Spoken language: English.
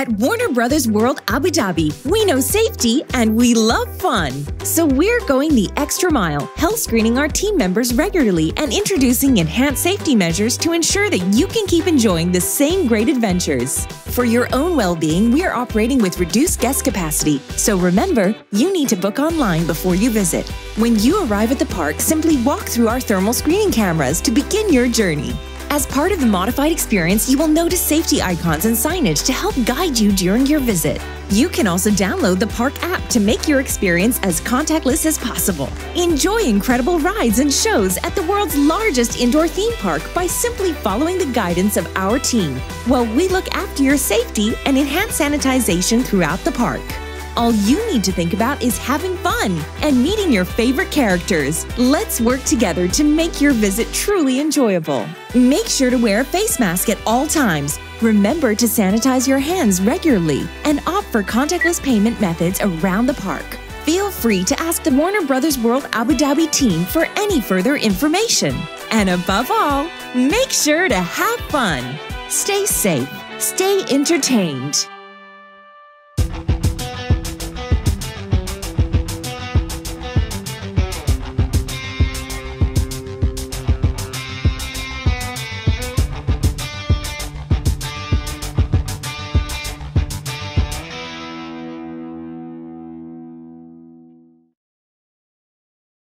At Warner Brothers World Abu Dhabi, we know safety and we love fun. So we're going the extra mile, health screening our team members regularly and introducing enhanced safety measures to ensure that you can keep enjoying the same great adventures. For your own well being, we are operating with reduced guest capacity. So remember, you need to book online before you visit. When you arrive at the park, simply walk through our thermal screening cameras to begin your journey. As part of the modified experience, you will notice safety icons and signage to help guide you during your visit. You can also download the park app to make your experience as contactless as possible. Enjoy incredible rides and shows at the world's largest indoor theme park by simply following the guidance of our team, while we look after your safety and enhance sanitization throughout the park. All you need to think about is having fun and meeting your favorite characters. Let's work together to make your visit truly enjoyable. Make sure to wear a face mask at all times. Remember to sanitize your hands regularly and opt for contactless payment methods around the park. Feel free to ask the Warner Brothers World Abu Dhabi team for any further information. And above all, make sure to have fun. Stay safe, stay entertained.